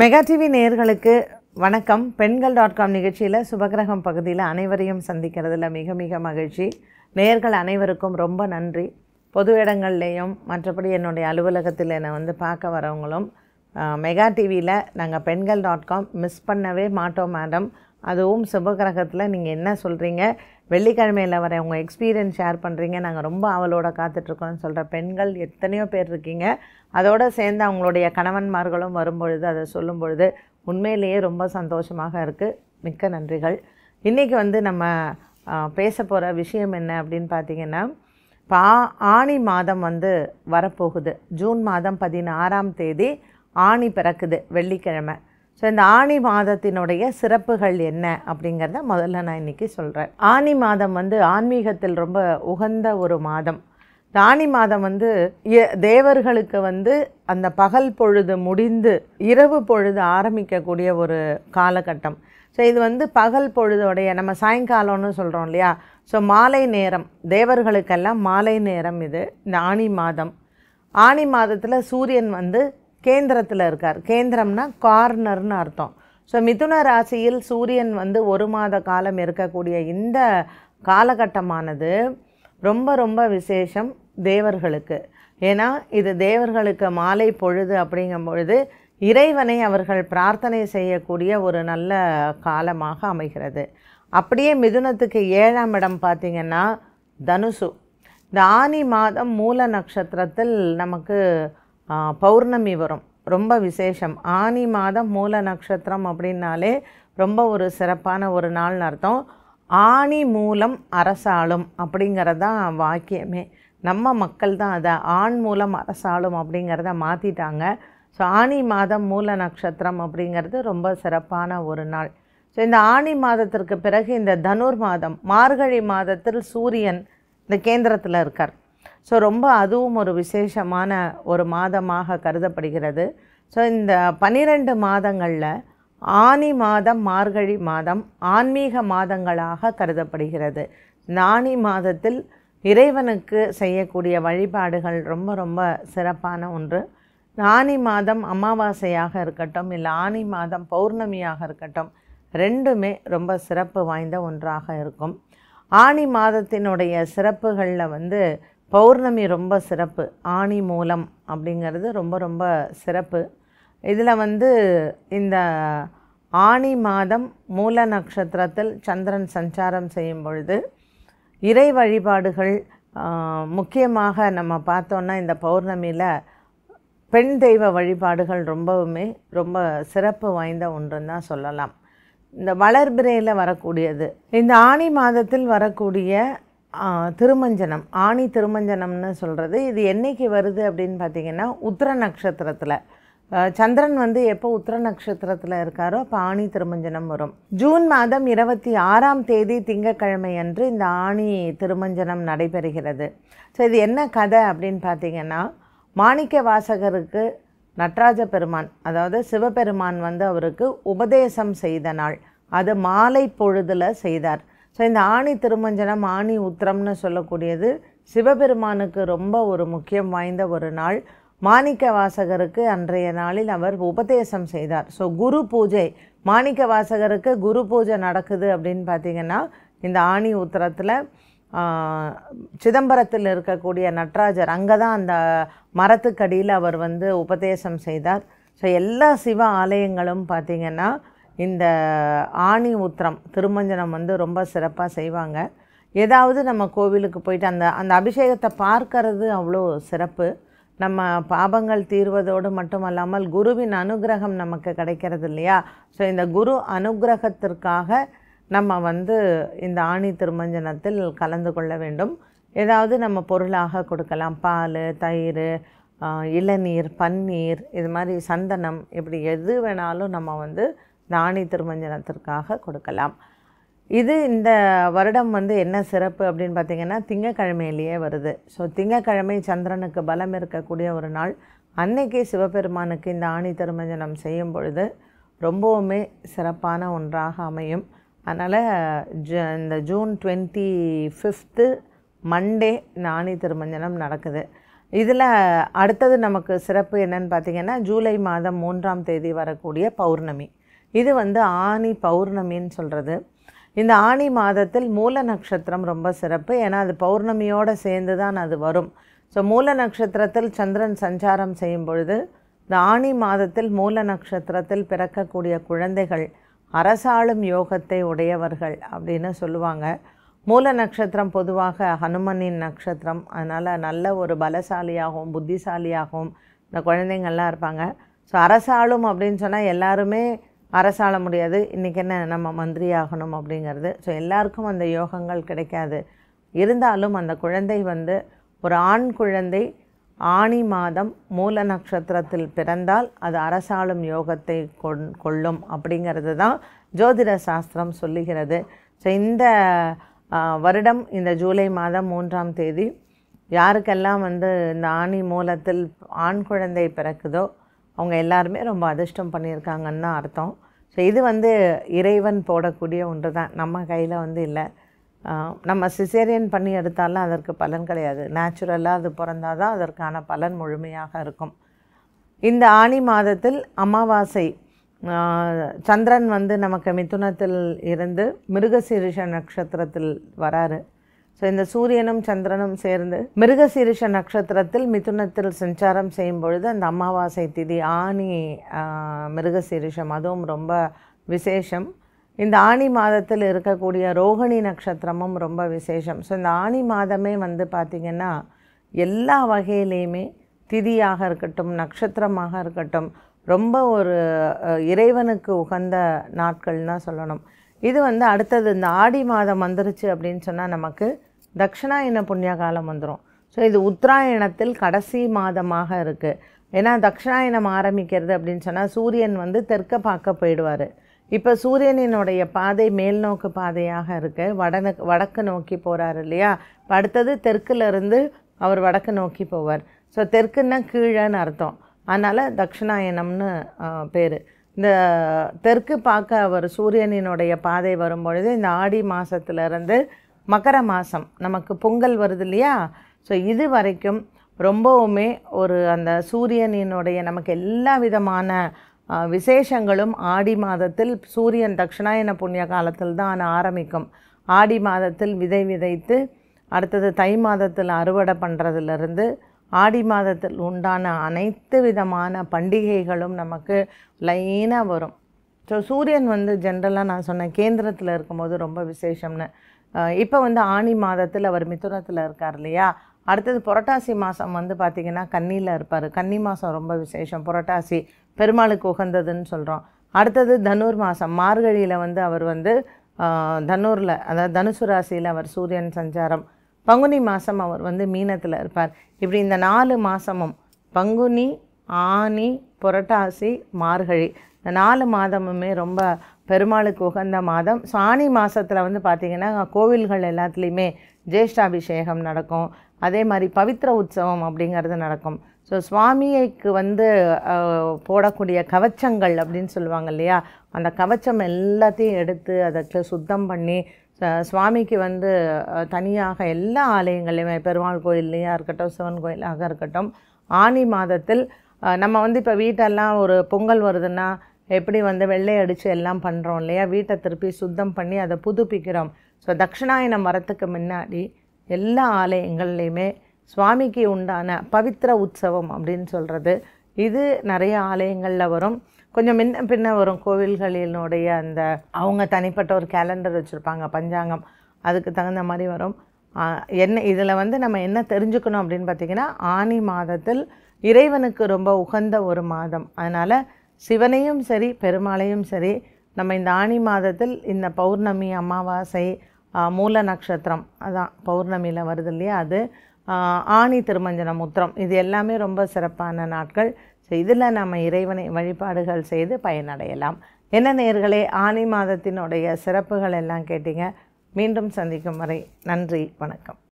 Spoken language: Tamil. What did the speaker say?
மெகா டிவி நேயர்களுக்கு வணக்கம். பெண்கள் டாட் காம் நிகழ்ச்சியில் சுபகிரகம் பகுதியில் அனைவரையும் சந்திக்கிறதுல மிக மிக மகிழ்ச்சி. நேயர்கள் அனைவருக்கும் ரொம்ப நன்றி. பொது இடங்கள்லேயும் மற்றபடி என்னுடைய அலுவலகத்தில் என்னை வந்து பார்க்க வரவங்களும் மெகா டிவியில் நாங்கள் பெண்கள் டாட் காம் மிஸ் பண்ணவே மாட்டோம் மேடம் அதுவும் சிவகிரகத்தில் நீங்கள் என்ன சொல்கிறீங்க வெள்ளிக்கிழமையில் வர உங்கள் எக்ஸ்பீரியன்ஸ் ஷேர் பண்ணுறீங்க நாங்கள் ரொம்ப அவளோட காத்துட்ருக்கோம்னு சொல்கிற பெண்கள் எத்தனையோ பேர் இருக்கீங்க. அதோடு சேர்ந்து அவங்களுடைய கணவன்மார்களும் வரும்பொழுது அதை சொல்லும் பொழுது உண்மையிலேயே ரொம்ப சந்தோஷமாக இருக்குது மிக்க நன்றிகள். இன்றைக்கி வந்து நம்ம பேச போகிற விஷயம் என்ன அப்படின்னு பார்த்தீங்கன்னா பா ஆணி ஆனி மாதம் வந்து வரப்போகுது. ஜூன் மாதம் பதினாறாம் தேதி ஆணி பிறக்குது வெள்ளிக்கிழமை. ஸோ இந்த ஆனி மாதத்தினுடைய சிறப்புகள் என்ன அப்படிங்கிறத முதல்ல நான் இன்றைக்கி சொல்கிறேன் ஆனி மாதம் வந்து ஆன்மீகத்தில் ரொம்ப உகந்த ஒரு மாதம். ஆணி ஆனி மாதம் வந்து தேவர்களுக்கு வந்து அந்த பகல் பொழுது முடிந்து இரவு பொழுது ஆரம்பிக்கக்கூடிய ஒரு காலகட்டம். ஸோ இது வந்து பகல் பொழுதோடைய நம்ம சாயங்காலம்னு சொல்கிறோம் இல்லையா? ஸோ மாலை நேரம் தேவர்களுக்கெல்லாம் மாலை நேரம் இது இந்த ஆனி மாதம். ஆனி மாதத்தில் சூரியன் வந்து கேந்திரத்தில் இருக்கார். கேந்திரம்னா கார்னர்னு அர்த்தம். ஸோ மிதுன ராசியில் சூரியன் வந்து ஒரு மாத காலம் இருக்கக்கூடிய இந்த காலகட்டமானது ரொம்ப ரொம்ப விசேஷம் தேவர்களுக்கு. ஏன்னா இது தேவர்களுக்கு மாலை பொழுது அப்படிங்கும் பொழுது இறைவனை அவர்கள் பிரார்த்தனை செய்யக்கூடிய ஒரு நல்ல காலமாக அமைகிறது. அப்படியே மிதுனத்துக்கு ஏழாம் இடம் பார்த்திங்கன்னா தனுசு. இந்த ஆனி மாதம் மூல நட்சத்திரத்தில் நமக்கு பௌர்ணமி வரும். ரொம்ப விசேஷம். ஆனி மாதம் மூல நட்சத்திரம் அப்படின்னாலே ரொம்ப ஒரு சிறப்பான ஒரு நாள்னு அர்த்தம். ஆணி மூலம் அரசாளும் அப்படிங்கிறது தான் வாக்கியமே. நம்ம மக்கள் தான் அதை ஆண் மூலம் அரசாளும் அப்படிங்கிறத மாற்றிட்டாங்க ஸோ ஆனி மாதம் மூல நட்சத்திரம் அப்படிங்கிறது ரொம்ப சிறப்பான ஒரு நாள். ஸோ இந்த ஆனி மாதத்திற்கு பிறகு இந்த தனுர் மாதம் மார்கழி மாதத்தில் சூரியன் இந்த கேந்திரத்தில் இருக்கார். ஸோ ரொம்ப அதுவும் ஒரு விசேஷமான ஒரு மாதமாக கருதப்படுகிறது. ஸோ இந்த பன்னிரெண்டு மாதங்களில் ஆனி மாதம் மார்கழி மாதம் ஆன்மீக மாதங்களாக கருதப்படுகிறது. இந்த ஆனி மாதத்தில் இறைவனுக்கு செய்யக்கூடிய வழிபாடுகள் ரொம்ப ரொம்ப சிறப்பான ஒன்று. ஆனி மாதம் அமாவாசையாக இருக்கட்டும் இல்லை ஆனி மாதம் பௌர்ணமியாக இருக்கட்டும் ரெண்டுமே ரொம்ப சிறப்பு வாய்ந்த ஒன்றாக இருக்கும். ஆனி மாதத்தினுடைய சிறப்புகளில் வந்து பௌர்ணமி ரொம்ப சிறப்பு. ஆணி மூலம் அப்படிங்கிறது ரொம்ப ரொம்ப சிறப்பு. இதில் வந்து இந்த ஆணி மாதம் மூல நட்சத்திரத்தில் சந்திரன் சஞ்சாரம் செய்யும் பொழுது இறை வழிபாடுகள் முக்கியமாக நம்ம பார்த்தோன்னா இந்த பௌர்ணமியில் பெண் தெய்வ வழிபாடுகள் ரொம்பவுமே ரொம்ப சிறப்பு வாய்ந்த ஒன்றுன்னு தான் சொல்லலாம். இந்த வளர்பிறையில் வரக்கூடியது. இந்த ஆணி மாதத்தில் வரக்கூடிய திருமஞ்சனம் ஆணி திருமஞ்சனம்னு சொல்கிறது இது என்னைக்கு வருது அப்படின்னு பார்த்தீங்கன்னா உத்திர நட்சத்திரத்தில். சந்திரன் வந்து எப்போ உத்திர நட்சத்திரத்தில் இருக்காரோ அப்போ ஆணி திருமஞ்சனம் வரும். ஜூன் மாதம் இருபத்தி ஆறாம் தேதி திங்கக்கிழமை அன்று இந்த ஆணி திருமஞ்சனம் நடைபெறுகிறது. ஸோ இது என்ன கதை அப்படின்னு பார்த்தீங்கன்னா மாணிக்க வாசகருக்கு நட்ராஜ பெருமான் அதாவது சிவபெருமான் வந்து அவருக்கு உபதேசம் செய்த நாள். அது மாலை பொழுதில் செய்தார். ஸோ இந்த ஆணி திருமஞ்சனம் ஆணி உத்திரம்னு சொல்லக்கூடியது சிவபெருமானுக்கு ரொம்ப ஒரு முக்கியம் வாய்ந்த ஒரு நாள். மாணிக்க வாசகருக்கு அன்றைய நாளில் அவர் உபதேசம் செய்தார். ஸோ குரு பூஜை மாணிக்க வாசகருக்கு குரு பூஜை நடக்குது அப்படின்னு பார்த்தீங்கன்னா இந்த ஆணி உத்திரத்தில் சிதம்பரத்தில் இருக்கக்கூடிய நட்ராஜர் அங்கே தான் அந்த மரத்துக்கடியில் அவர் வந்து உபதேசம் செய்தார். ஸோ எல்லா சிவ ஆலயங்களும் பார்த்திங்கன்னா இந்த ஆணி உத்திரம் திருமஞ்சனம் வந்து ரொம்ப சிறப்பாக செய்வாங்க. ஏதாவது நம்ம கோவிலுக்கு போயிட்டு அந்த அந்த அபிஷேகத்தை பார்க்கறது அவ்வளோ சிறப்பு. நம்ம பாபங்கள் தீர்வதோடு மட்டுமல்லாமல் குருவின் அனுகிரகம் நமக்கு கிடைக்கிறது இல்லையா? ஸோ இந்த குரு அனுகிரகத்திற்காக நம்ம வந்து இந்த ஆணி திருமஞ்சனத்தில் கலந்து கொள்ள வேண்டும். ஏதாவது நம்ம பொருளாக கொடுக்கலாம். பால் தயிர் இளநீர் பன்னீர் இது மாதிரி சந்தனம் இப்படி எது வேணாலும் நம்ம வந்து தானி திருமஞ்சனத்திற்காக கொடுக்கலாம். இது இந்த வருடம் வந்து என்ன சிறப்பு அப்படின்னு பார்த்தீங்கன்னா திங்கக்கிழமையிலேயே வருது. ஸோ திங்கக்கிழமை சந்திரனுக்கு பலம் இருக்கக்கூடிய ஒரு நாள். அன்னைக்கு சிவபெருமானுக்கு இந்த ஆணி திருமஞ்சனம் செய்யும் பொழுது ரொம்பவுமே சிறப்பான ஒன்றாக அமையும். அதனால் ஜ இந்த ஜூன் டுவெண்ட்டி ஃபிஃப்த்து மண்டே இந்த ஆணி திருமஞ்சனம் நடக்குது. இதில் அடுத்தது நமக்கு சிறப்பு என்னன்னு பார்த்தீங்கன்னா ஜூலை மாதம் மூன்றாம் தேதி வரக்கூடிய பௌர்ணமி. இது வந்து ஆணி பௌர்ணமின்னு சொல்கிறது இந்த ஆணி மாதத்தில் மூல நட்சத்திரம் ரொம்ப சிறப்பு. ஏன்னா அது பௌர்ணமியோடு சேர்ந்து தான் அது வரும். ஸோ மூல நட்சத்திரத்தில் சந்திரன் சஞ்சாரம் செய்யும் பொழுது இந்த ஆணி மாதத்தில் மூல நட்சத்திரத்தில் பிறக்கக்கூடிய குழந்தைகள் அரசாளும் யோகத்தை உடையவர்கள் அப்படின்னு சொல்லுவாங்க. மூல நட்சத்திரம் பொதுவாக ஹனுமனின் நட்சத்திரம். அதனால் நல்ல ஒரு பலசாலியாகவும் புத்திசாலியாகவும் இந்த குழந்தைங்கள்லாம் இருப்பாங்க. ஸோ அரசாளும் அப்படின்னு சொன்னால் எல்லாருமே அரசாள முடியாது. இன்றைக்கி என்ன நம்ம மந்திரி ஆகணும் அப்படிங்கிறது. ஸோ எல்லாருக்கும் அந்த யோகங்கள் கிடைக்காது. இருந்தாலும் அந்த குழந்தை வந்து ஒரு ஆண் குழந்தை ஆணி மாதம் மூல நட்சத்திரத்தில் பிறந்தால் அது அரசாளும் யோகத்தை கொண் கொள்ளும் அப்படிங்கிறது தான் ஜோதிட சாஸ்திரம் சொல்லுகிறது. ஸோ இந்த வருடம் இந்த ஜூலை மாதம் மூன்றாம் தேதி யாருக்கெல்லாம் வந்து இந்த ஆணி மூலத்தில் ஆண் குழந்தை பிறக்குதோ அவங்க எல்லாருமே ரொம்ப அதிர்ஷ்டம் பண்ணியிருக்காங்கன்னு தான் அர்த்தம். ஸோ இது வந்து இறைவன் போடக்கூடிய ஒன்று தான் நம்ம கையில் வந்து இல்லை. நம்ம சிசேரியன் பண்ணி எடுத்தாலும் அதற்கு பலன் கிடையாது. நேச்சுரலாக அது பிறந்தால் தான் அதற்கான பலன் முழுமையாக இருக்கும். இந்த ஆனி மாதத்தில் அமாவாசை சந்திரன் வந்து நமக்கு மிதுனத்தில் இருந்து மிருகசீரிஷ நட்சத்திரத்தில் வராரு. ஸோ இந்த சூரியனும் சந்திரனும் சேர்ந்து மிருகசீரிஷ நட்சத்திரத்தில் மிதுனத்தில் சஞ்சாரம் செய்யும் பொழுது அந்த அமாவாசை திதி ஆனி மிருகசீரிஷம் அதுவும் ரொம்ப விசேஷம். இந்த ஆனி மாதத்தில் இருக்கக்கூடிய ரோகிணி நட்சத்திரமும் ரொம்ப விசேஷம். ஸோ இந்த ஆனி மாதமே வந்து பார்த்திங்கன்னா எல்லா வகையிலையுமே திதியாக இருக்கட்டும் நட்சத்திரமாக இருக்கட்டும் ரொம்ப ஒரு இறைவனுக்கு உகந்த நாட்கள்னால் சொல்லணும். இது வந்து அடுத்தது இந்த ஆடி மாதம் வந்துருச்சு அப்படின்னு சொன்னால் நமக்கு தக்ஷணாயன புண்ணிய காலம் வந்துடும் ஸோ இது உத்தராயணத்தில் கடைசி மாதமாக இருக்குது ஏன்னா தக்ஷணாயனம் ஆரம்பிக்கிறது அப்படின்னு சொன்னால் சூரியன் வந்து தெற்க பார்க்க போயிடுவார். இப்போ சூரியனினுடைய பாதை மேல் நோக்கு பாதையாக இருக்கு. வடனு வடக்கு நோக்கி போகிறார் இல்லையா? இப்போ அடுத்தது தெற்குலேருந்து அவர் வடக்கு நோக்கி போவார். ஸோ தெற்குன்னா கீழேன்னு அர்த்தம். அதனால் தக்ஷணாயனம்னு பேர். இந்த தெற்கு பார்க்க அவர் சூரியனினுடைய பாதை வரும்பொழுது இந்த ஆடி மாதத்துலேருந்து மகர மாதம் நமக்கு பொங்கல் வருது இல்லையா? ஸோ இது வரைக்கும் ரொம்பவுமே ஒரு அந்த சூரியனினுடைய நமக்கு எல்லா விதமான விசேஷங்களும் ஆடி மாதத்தில் சூரியன் தட்சிணாயன புண்ணிய காலத்தில் தான் ஆரம்பிக்கும். ஆடி மாதத்தில் விதை விதைத்து அடுத்தது தை மாதத்தில் அறுவடை பண்ணுறதுலேருந்து ஆடி மாதத்தில் உண்டான அனைத்து விதமான பண்டிகைகளும் நமக்கு லைனாக வரும். ஸோ சூரியன் வந்து ஜென்ரலாக நான் சொன்னேன் கேந்திரத்தில் இருக்கும்போது ரொம்ப விசேஷம்னு. இப்போ வந்து ஆனி மாதத்தில் அவர் மிதுனத்தில் இருக்கார் இல்லையா? அடுத்தது புரட்டாசி மாதம் வந்து பார்த்திங்கன்னா கன்னியில் இருப்பார். கன்னி மாதம் ரொம்ப விசேஷம். புரட்டாசி பெருமாளுக்கு உகந்ததுன்னு சொல்கிறோம் அடுத்தது தனுர் மாதம் மார்கழியில் வந்து அவர் வந்து தனூரில் அதாவது தனுசு ராசியில் அவர் சூரியன் சஞ்சாரம். பங்குனி மாதம் அவர் வந்து மீனத்தில் இருப்பார். இப்படி இந்த நாலு மாதமும் பங்குனி ஆனி புரட்டாசி மார்கழி இந்த நாலு மாதமுமே ரொம்ப பெருமாளுக்கு உகந்த மாதம். ஸோ ஆனி மாதத்தில் வந்து பார்த்திங்கன்னா கோவில்கள் எல்லாத்துலேயுமே ஜேஷ்டாபிஷேகம் நடக்கும். அதே மாதிரி பவித்ர உற்சவம் அப்படிங்கிறது நடக்கும். ஸோ சுவாமிக்கு வந்து போடக்கூடிய கவச்சங்கள் அப்படின்னு சொல்லுவாங்க இல்லையா? அந்த கவச்சம் எல்லாத்தையும் எடுத்து அதற்கு சுத்தம் பண்ணி சுவாமிக்கு வந்து தனியாக எல்லா ஆலயங்கள்லையுமே பெருமாள் கோயில்லையாக இருக்கட்டும் சிவன் கோயிலாக இருக்கட்டும் ஆனி மாதத்தில் நம்ம வந்து இப்போ வீட்டெல்லாம் ஒரு பொங்கல் வருதுன்னா எப்படி வந்து வெள்ளை அடித்து எல்லாம் பண்ணுறோம் இல்லையா? வீட்டை திருப்பி சுத்தம் பண்ணி அதை புதுப்பிக்கிறோம். ஸோ தட்சிணாயனம் வரத்துக்கு முன்னாடி எல்லா ஆலயங்கள்லையுமே சுவாமிக்கு உண்டான பவித்ர உற்சவம் அப்படின்னு சொல்கிறது இது நிறைய ஆலயங்களில் வரும். கொஞ்சம் முன்ன பின்ன வரும் கோவில்களினுடைய அந்த அவங்க தனிப்பட்ட ஒரு கேலண்டர் வச்சுருப்பாங்க பஞ்சாங்கம். அதுக்கு தகுந்த மாதிரி வரும். என்ன இதில் வந்து நம்ம என்ன தெரிஞ்சுக்கணும் அப்படின்னு பார்த்திங்கன்னா ஆனி மாதத்தில் இறைவனுக்கு ரொம்ப உகந்த ஒரு மாதம். அதனால் சிவனையும் சரி பெருமாளையும் சரி நம்ம இந்த ஆனி மாதத்தில் இந்த பௌர்ணமி அமாவாசை மூல நட்சத்திரம் அதான் பௌர்ணமியில் வருது இல்லையா அது. ஆணி திருமஞ்சன முத்திரம். இது எல்லாமே ரொம்ப சிறப்பான நாட்கள். ஸோ இதில் நம்ம இறைவனை வழிபாடுகள் செய்து பயனடையலாம். என்ன நேர்களே ஆனி மாதத்தினுடைய சிறப்புகள் எல்லாம் கேட்டீங்க. மீண்டும் சந்திக்கும் வரை நன்றி வணக்கம்.